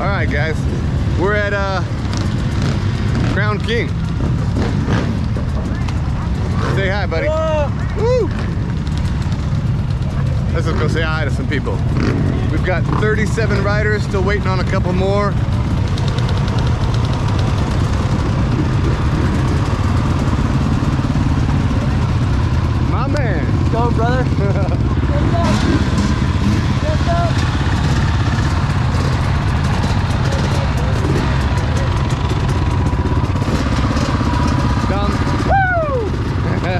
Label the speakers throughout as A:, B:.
A: All right, guys. We're at uh, Crown King. Say hi, buddy. Woo! Let's just go say hi to some people. We've got 37 riders, still waiting on a couple more. My man.
B: Let's go, brother.
A: Dumb. Woo!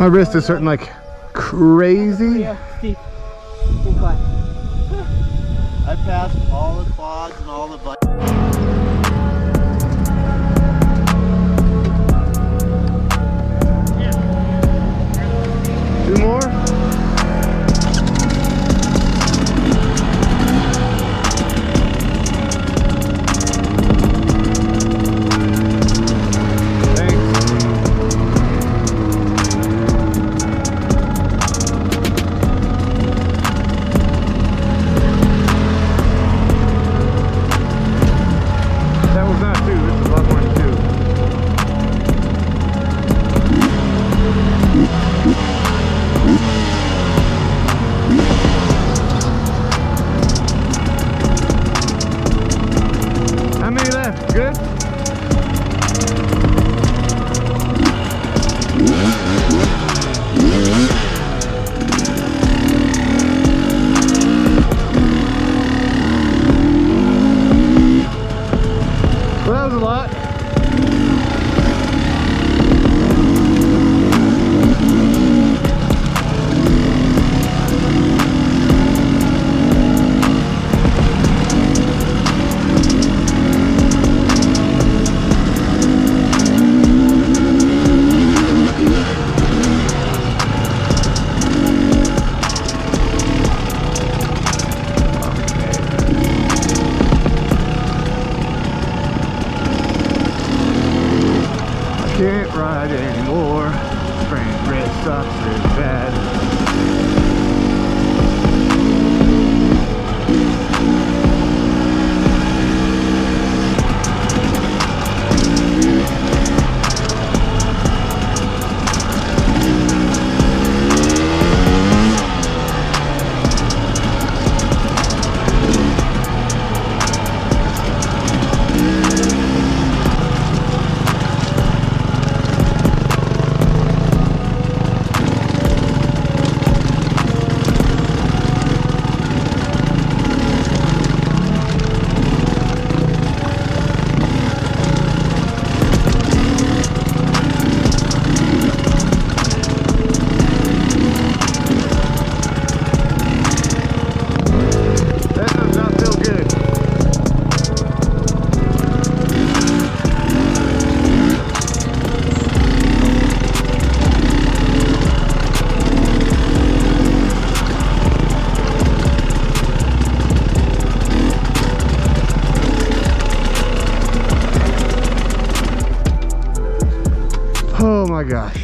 A: My wrist is hurting like crazy. Oh, gosh,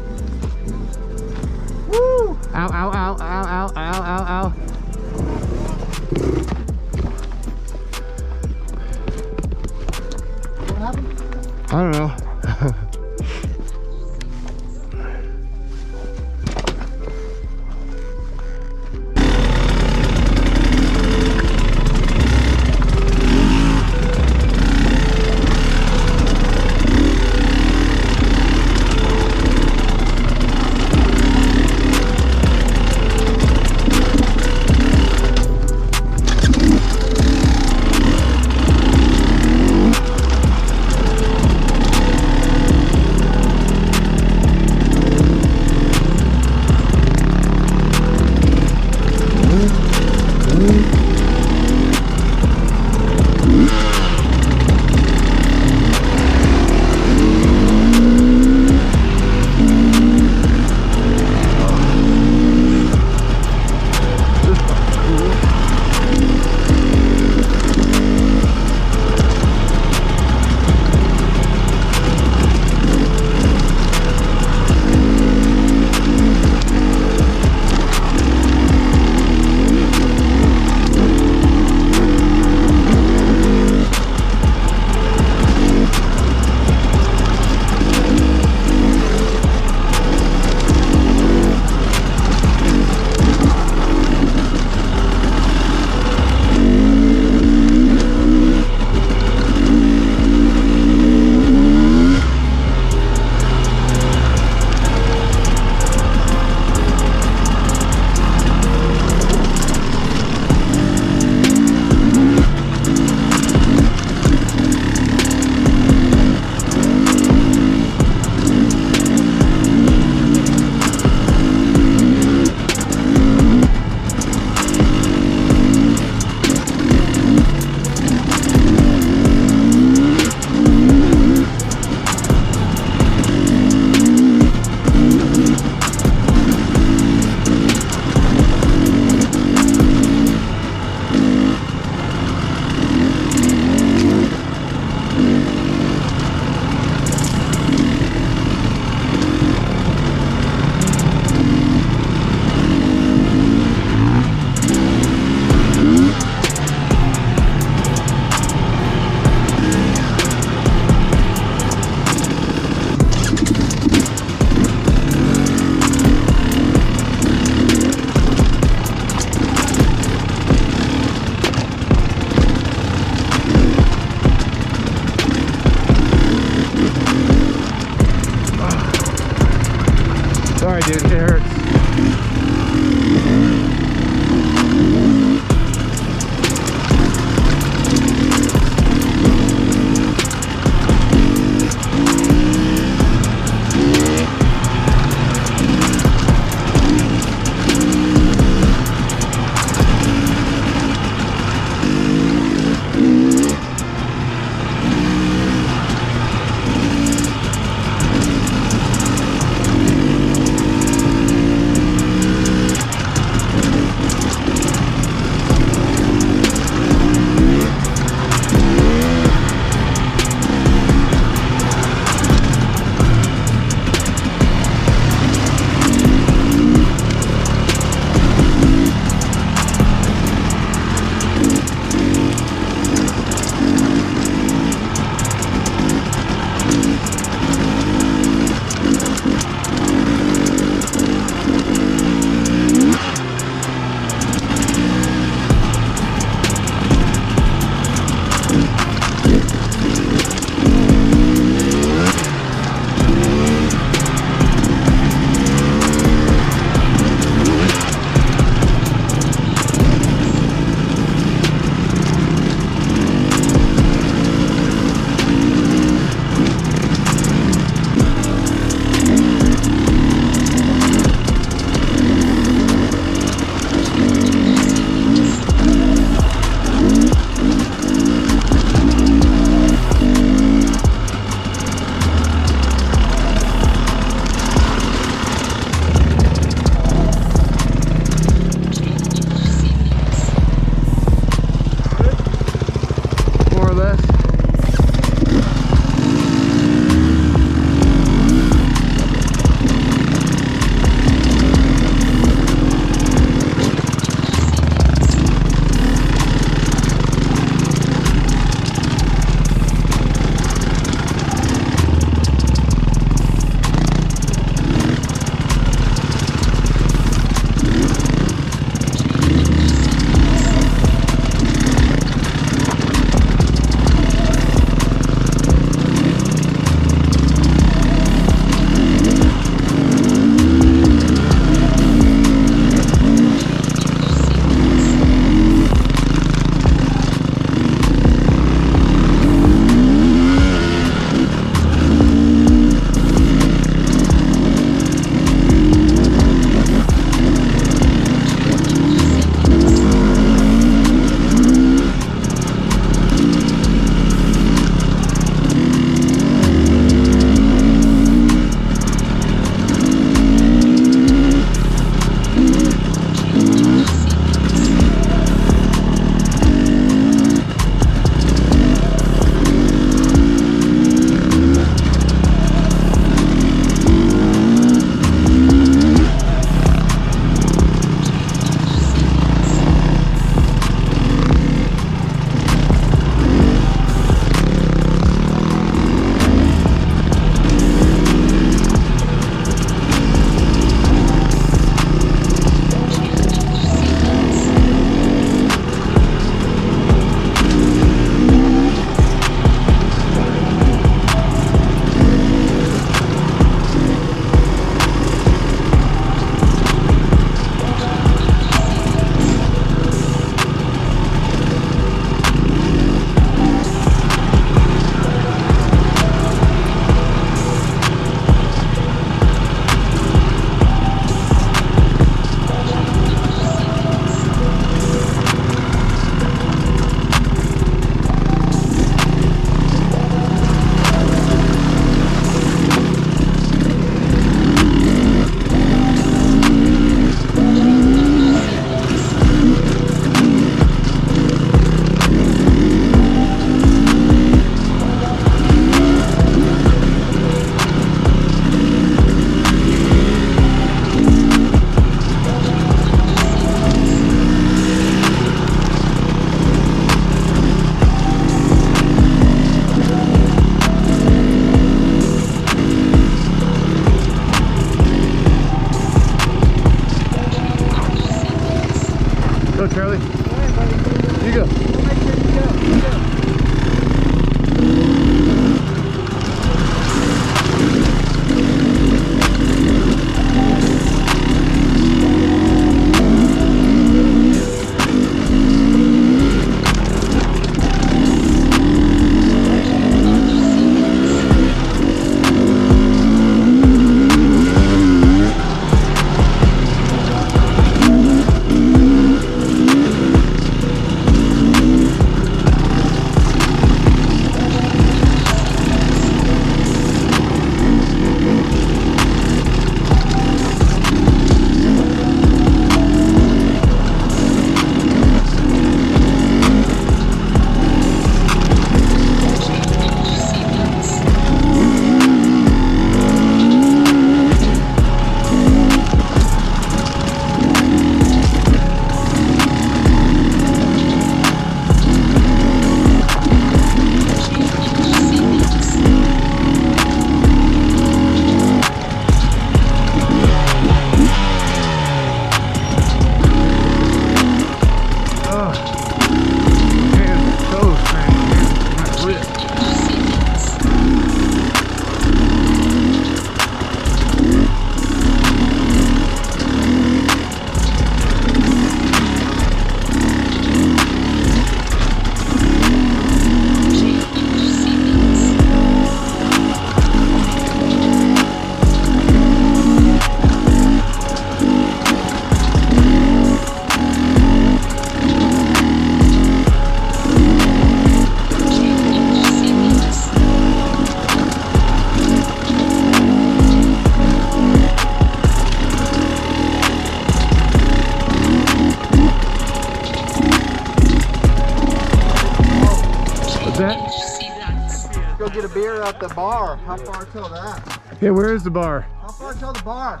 C: bar. How far till that?
A: Yeah, where is the bar?
C: How far till the bar?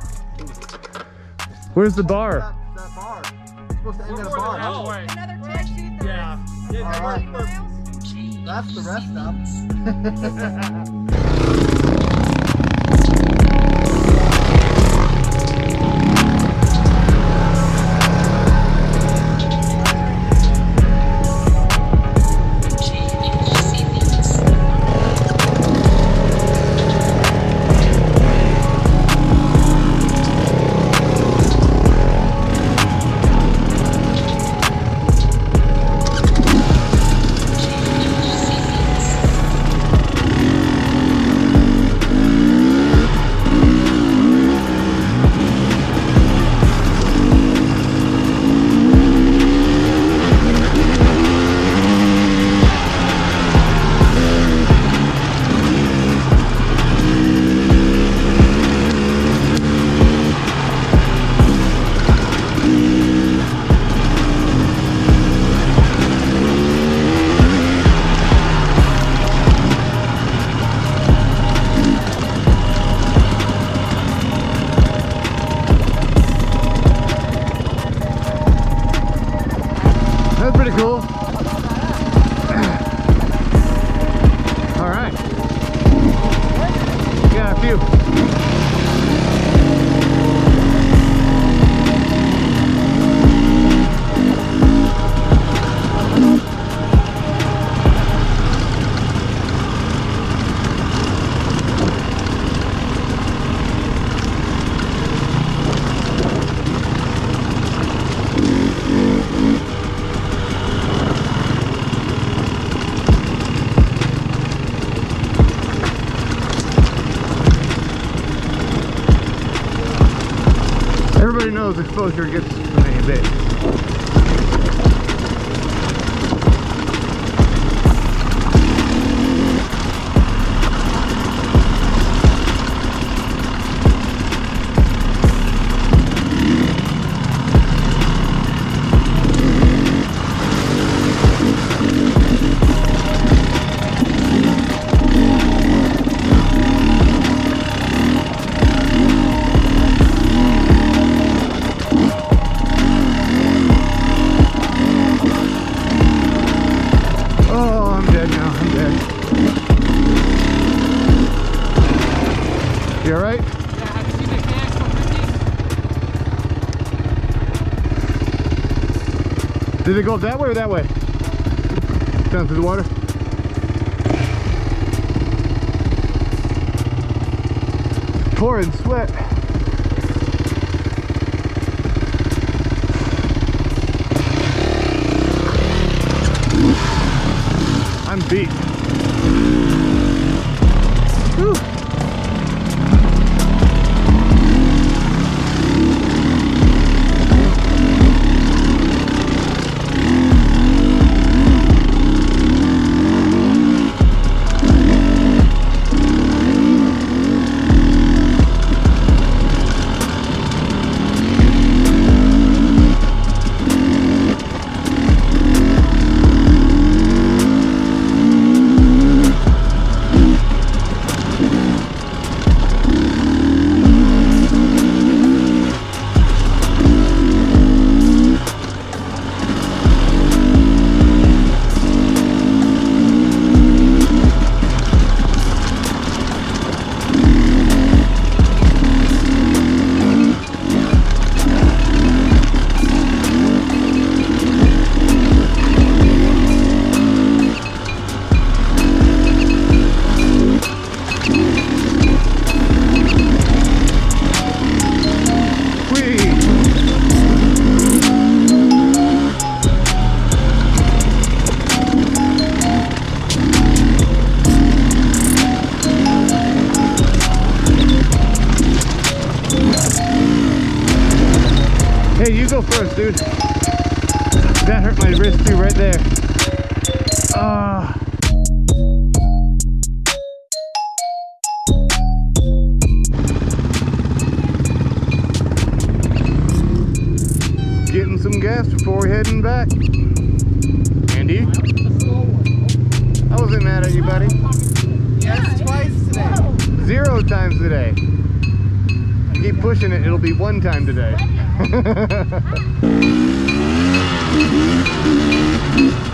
A: Where's the bar?
C: That, that bar. It's supposed to end at a bar.
B: halfway.
D: Another 10
B: Yeah. yeah
C: All right.
D: miles.
C: That's the rest stop.
A: You alright?
B: Yeah, have you seen the cash from 50?
A: Did it go that way or that way? Down through the water? Pouring sweat. I'm beat. Go first, dude. That hurt my wrist too, right there. Ah. Getting some gas before we're heading back. Andy, I wasn't mad at you, buddy.
C: Yes, twice today.
A: Zero times today. Keep pushing it, it'll be one time today. Mm-hmm.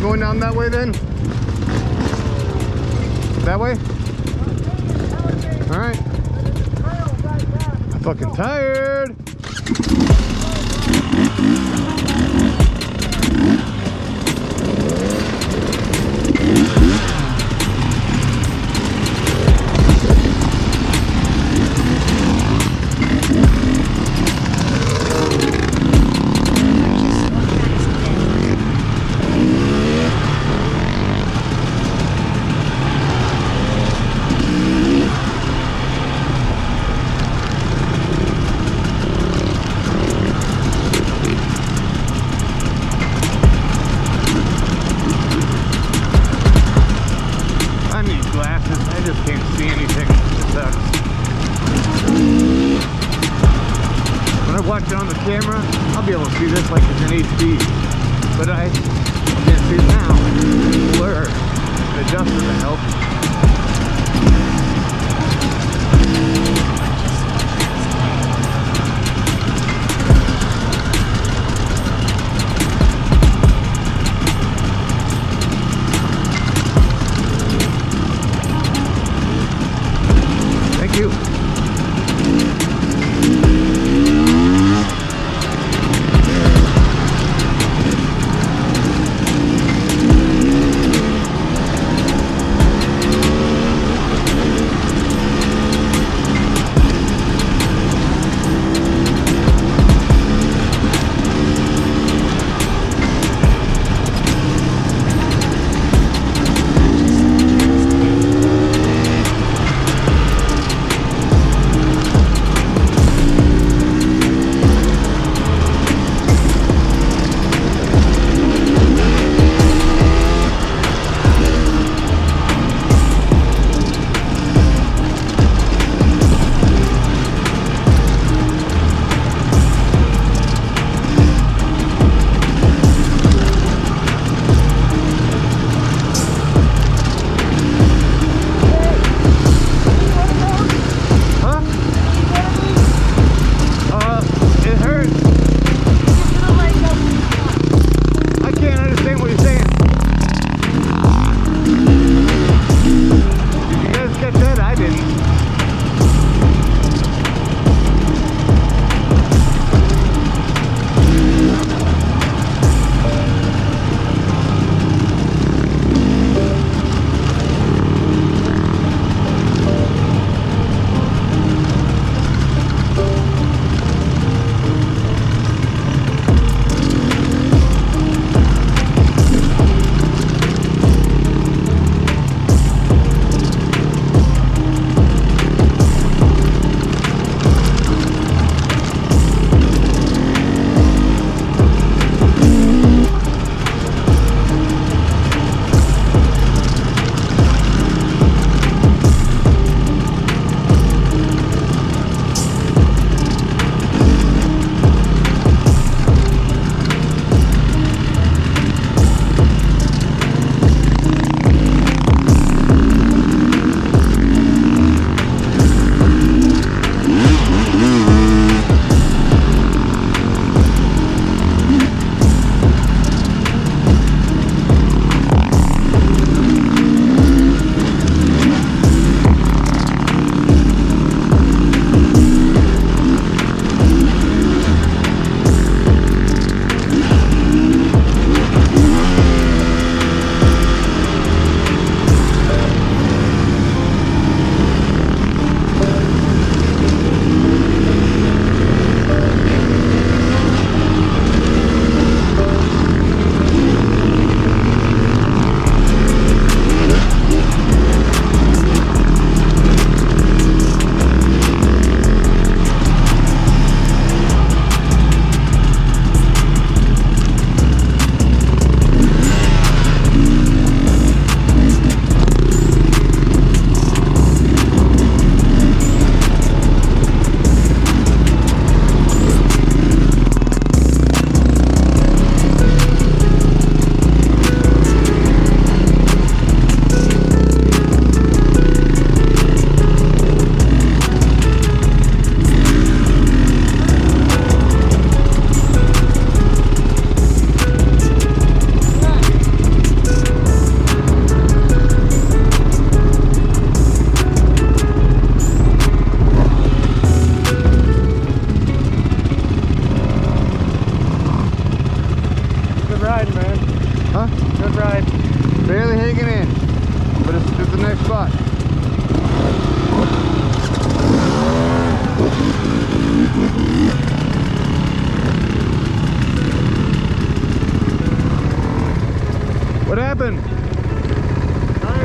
A: going down that way then?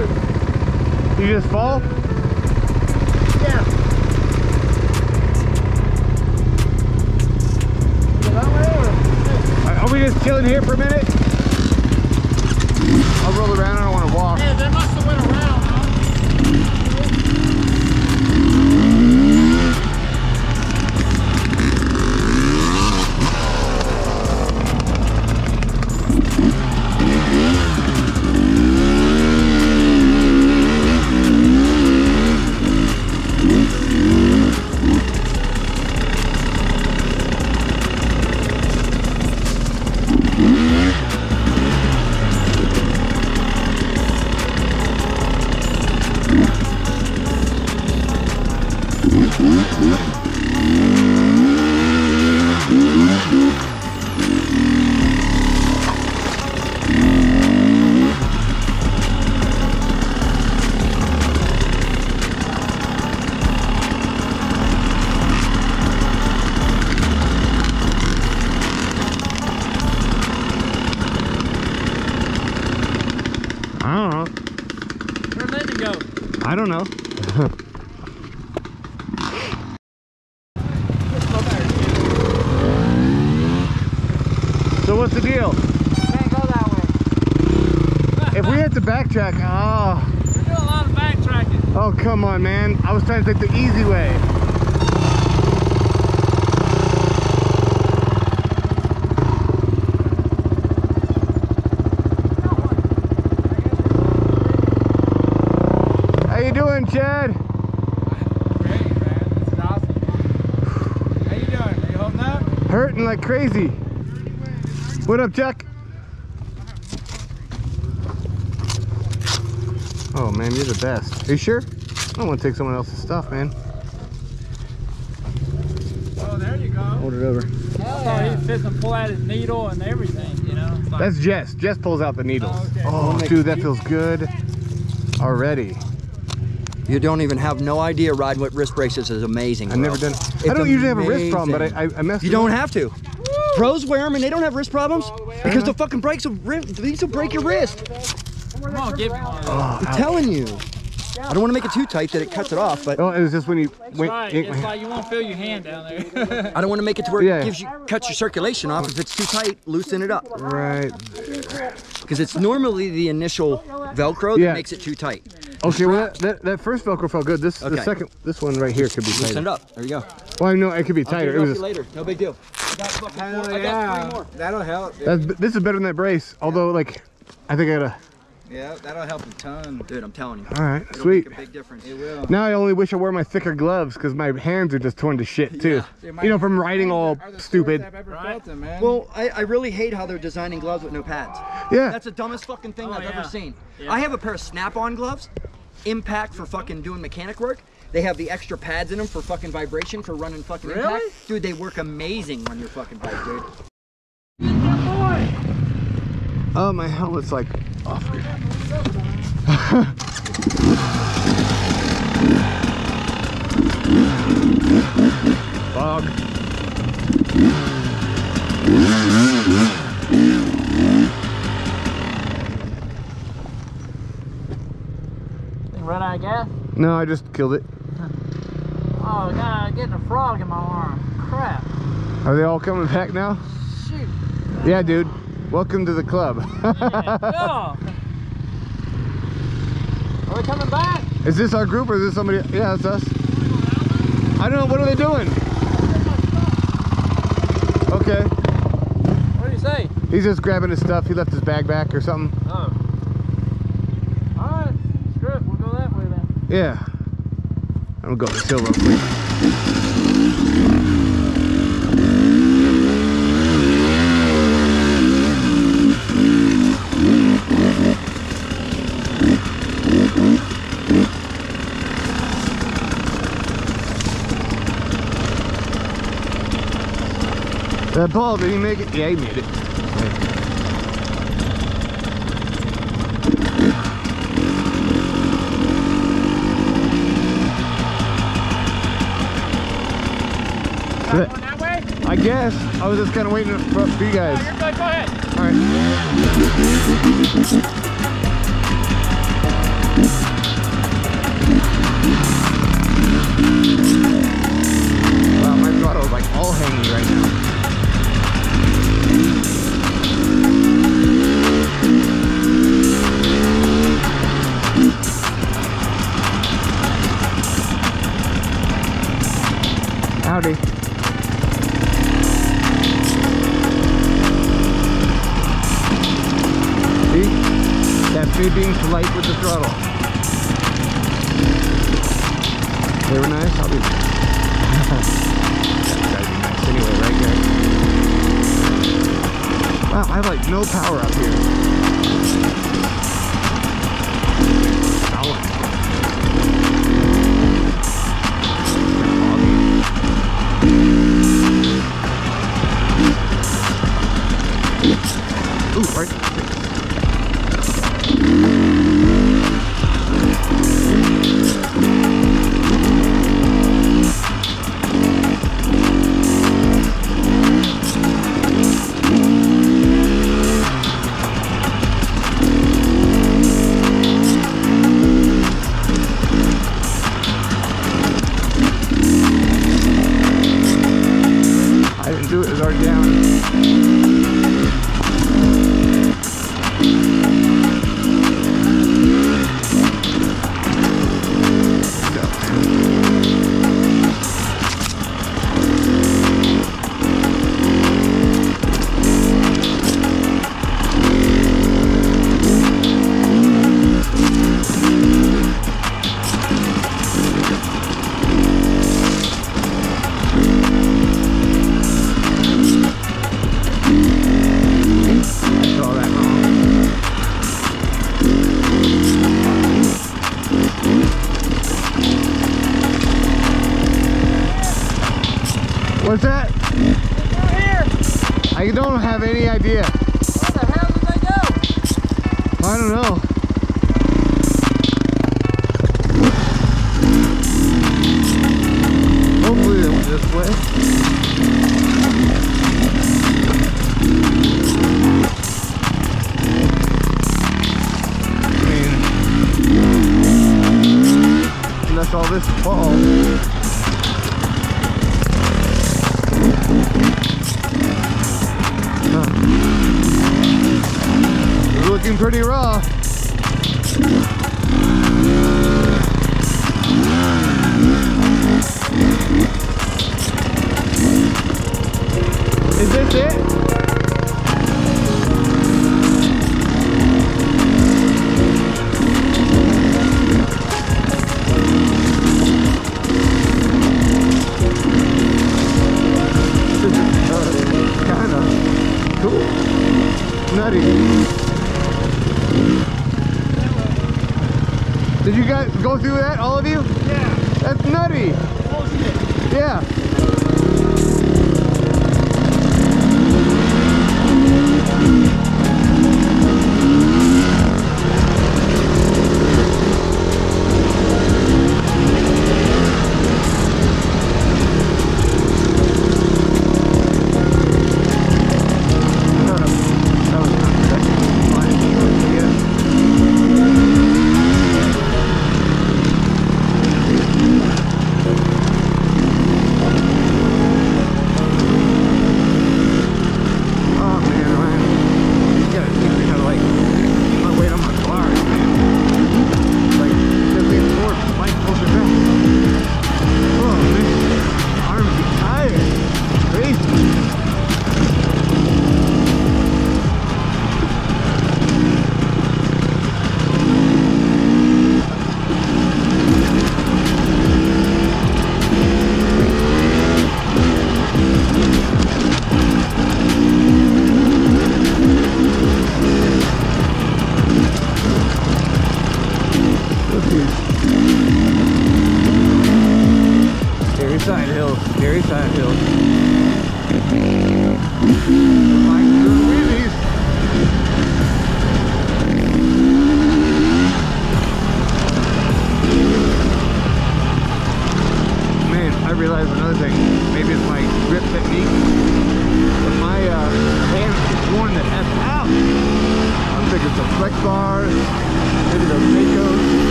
A: You just fall?
C: Yeah. Go that way or-
A: Are are we just chilling here for a minute? I'll roll around. I don't want to walk.
B: Yeah,
A: man! I was trying to take the easy way. How you doing, Chad?
B: Great, man. This is awesome. How you doing? Are you holding up?
A: Hurting like crazy. What up, Jack? Oh man, you're the best. Are you sure? I don't want to take someone else's stuff, man.
B: Oh, there you go.
A: Hold it over.
B: I thought he was fixing to pull out his needle and everything, you know? Like,
A: That's Jess. Jess pulls out the needles.
B: Oh, okay.
A: Oh, dude, that feels good already.
E: You don't even have no idea riding with wrist braces is amazing.
A: I've never done.
E: It's
A: I don't usually have a wrist problem, but I. I, I messed
E: You don't
A: up.
E: have to. Pros wear them and they don't have wrist problems because uh-huh. the fucking brakes will rip, these will break your wrist.
B: Come on, give me one.
A: Oh,
E: I'm telling you. I don't want to make it too tight that it cuts it off, but
A: Oh, it was just when you
B: That's
A: went.
B: right.
A: yanked
B: It's like you won't feel your hand down there.
E: I don't want to make it to where
A: Yeah.
E: it gives you cuts your circulation off. If it's too tight, loosen it up
A: Right.
E: because it's normally the initial Velcro that
A: Yeah.
E: makes it too tight.
A: Okay. Well, that, that, that first Velcro felt good. This the second, this one right here could be
E: Loosen it up. There you go.
A: Well, I know it could be
E: I'll
A: tighter. It was.
E: you later. No big deal. I got I got three
C: yeah,
E: more.
C: that'll help.
A: That's, this is better than that brace. Although, like, I think I gotta.
C: Yeah, that'll help a ton.
E: Dude, I'm telling you.
A: All right,
E: It'll
A: sweet.
E: make a big difference.
C: It will.
A: Now I only wish I wore my thicker gloves because my hands are just torn to shit too. Yeah. You know, from riding all
C: Are the
A: stupid.
C: sores I've ever
B: Right.
C: felt them, man.
E: Well, I, I really hate how they're designing gloves with no pads.
A: Yeah.
E: That's the dumbest fucking thing
B: Oh,
E: I've
B: yeah.
E: ever seen.
B: Yeah.
E: I have a pair of snap-on gloves, impact for fucking doing mechanic work. They have the extra pads in them for fucking vibration for running fucking impact.
B: Really?
E: Dude, they work amazing on your fucking bike, dude.
A: Oh, my helmet's like off. Fog.
B: Run out of gas?
A: No, I just killed it.
B: Oh, God, I'm getting a frog in my arm. Crap.
A: Are they all coming back now?
B: Shoot.
A: Yeah, dude. Welcome to the club.
B: Yeah. Are we coming back?
A: is this our group or is this somebody? Yeah, it's us. I don't know. What are they doing? Okay.
B: What do you say?
A: He's just grabbing his stuff. He left his bag back or something.
B: Oh. Alright, screw it, we'll go that way then.
A: Yeah. I'm going to hill real quick. Uh, Paul, did he make it? Yeah, he made it.
B: Going that way?
A: I guess. I was just kind of waiting for, you guys.
B: You're good, go ahead.
A: All right.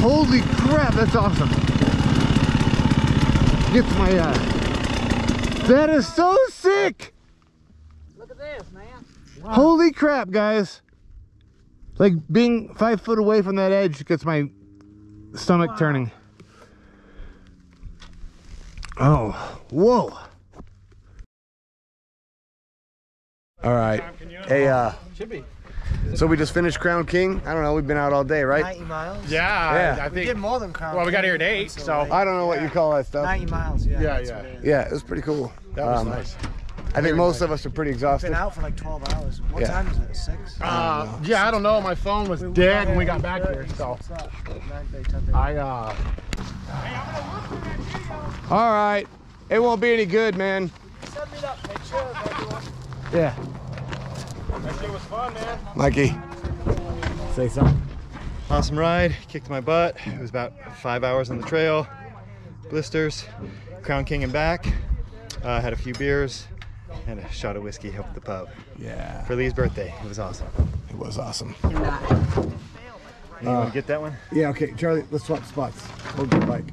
A: Holy crap, that's awesome. Get my, uh, that is so sick.
F: Look at this, man.
A: Holy crap, guys. Like being five foot away from that edge gets my stomach turning. Oh, whoa. All right. Hey, uh, so we just finished Crown King. I don't know. We've been out all day, right?
F: 90 miles.
G: Yeah,
A: Yeah.
G: I, I
F: We
G: think.
F: did more than Crown.
G: Well, we got here at eight, so-
F: like,
A: I don't know what you call that stuff.
F: 90 miles. Yeah.
G: Yeah, yeah.
F: what it is.
A: Yeah, it was pretty cool.
G: That was
A: Um,
G: nice.
A: I think most of us are pretty exhausted.
F: Been out for like 12 hours. What
A: Yeah.
F: time is it? Six.
G: Uh, yeah, I don't know. My phone was dead when we got back here, so
F: What's up? 9:30, 10:30.
G: I uh.
A: All right. It won't be any good, man.
F: Send me that picture of everyone.
A: Yeah.
G: That shit was fun, man.
A: Mikey, say something.
H: Awesome ride, kicked my butt. It was about five hours on the trail. Blisters, Crown King and back. Uh, had a few beers and a shot of whiskey up at the pub
A: Yeah,
H: for Lee's birthday. It was awesome.
A: it was awesome.
H: You want to get that one?
A: Yeah, okay, Charlie, let's swap spots. Hold the bike.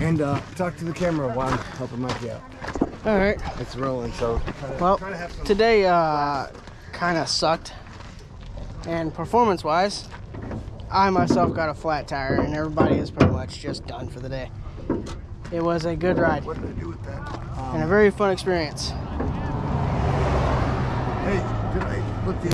A: And uh, talk to the camera while I'm helping Mikey out.
I: All right.
A: It's rolling, so.
I: Well, today uh, kind of sucked. And performance-wise, I myself got a flat tire, and everybody is pretty much just done for the day. It was a good ride
A: What did I do with that?
I: and a very fun experience.
A: Hey, did I look the